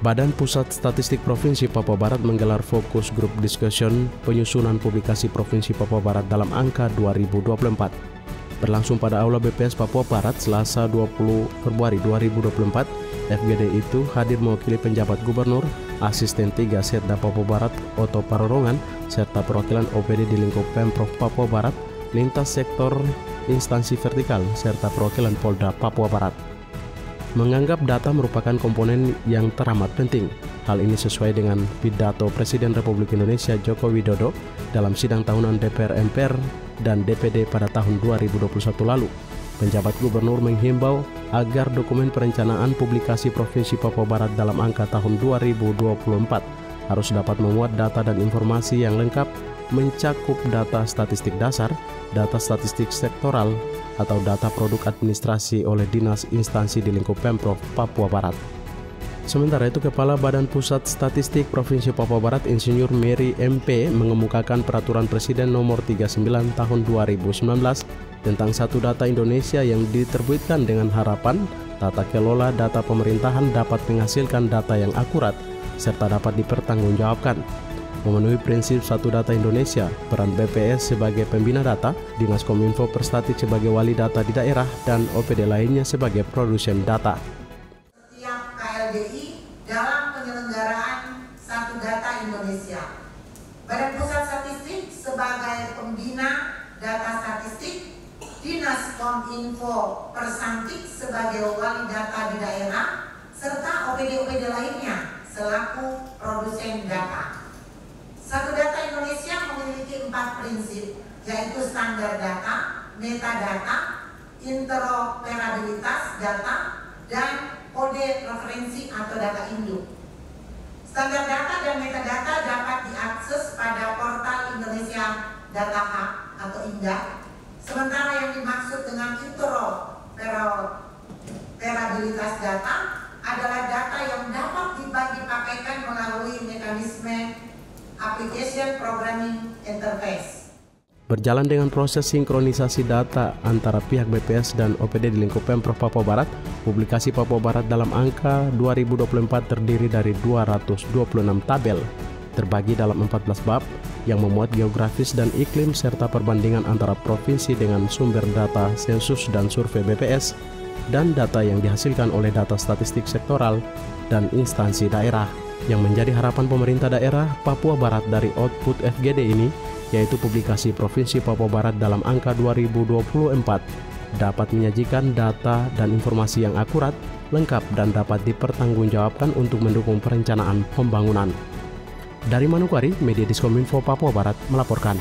Badan Pusat Statistik Provinsi Papua Barat menggelar fokus group discussion penyusunan publikasi Provinsi Papua Barat dalam angka 2024. Berlangsung pada Aula BPS Papua Barat Selasa 20 Februari 2024, FGD itu hadir mewakili penjabat gubernur, asisten 3 Setda Papua Barat, Oto Parorongan, serta perwakilan OPD di lingkup Pemprov Papua Barat, lintas sektor instansi vertikal, serta perwakilan Polda Papua Barat menganggap data merupakan komponen yang teramat penting. Hal ini sesuai dengan pidato Presiden Republik Indonesia Joko Widodo dalam sidang tahunan DPR MPR dan DPD pada tahun 2021 lalu. Penjabat gubernur menghimbau agar dokumen perencanaan publikasi Provinsi Papua Barat dalam angka tahun 2024 harus dapat memuat data dan informasi yang lengkap mencakup data statistik dasar, data statistik sektoral, atau data produk administrasi oleh dinas instansi di lingkup Pemprov Papua Barat. Sementara itu, Kepala Badan Pusat Statistik Provinsi Papua Barat Insinyur Mary MP mengemukakan Peraturan Presiden Nomor 39 Tahun 2019 tentang satu data Indonesia yang diterbitkan dengan harapan tata kelola data pemerintahan dapat menghasilkan data yang akurat serta dapat dipertanggungjawabkan memenuhi prinsip satu data Indonesia, peran BPS sebagai pembina data, Dinas Kominfo Perstatik sebagai wali data di daerah, dan OPD lainnya sebagai produsen data. Setiap KLDI dalam penyelenggaraan satu data Indonesia. Badan Pusat Statistik sebagai pembina data statistik, Dinas Kominfo Persantik sebagai wali data di daerah, serta OPD-OPD lainnya selaku produsen data. Satu data Indonesia memiliki empat prinsip, yaitu standar data, metadata, interoperabilitas data, dan kode referensi atau data induk. Standar data dan metadata dapat diakses pada portal Indonesia Data Hub atau INDA. Sementara yang dimaksud dengan interoperabilitas data adalah data yang dapat Application Programming Interface. Berjalan dengan proses sinkronisasi data antara pihak BPS dan OPD di lingkup Pemprov Papua Barat, publikasi Papua Barat dalam angka 2024 terdiri dari 226 tabel, terbagi dalam 14 bab yang memuat geografis dan iklim serta perbandingan antara provinsi dengan sumber data sensus dan survei BPS dan data yang dihasilkan oleh data statistik sektoral dan instansi daerah yang menjadi harapan pemerintah daerah Papua Barat dari output FGD ini yaitu publikasi Provinsi Papua Barat dalam angka 2024 dapat menyajikan data dan informasi yang akurat, lengkap dan dapat dipertanggungjawabkan untuk mendukung perencanaan pembangunan. Dari Manokwari, Media Diskominfo Papua Barat melaporkan.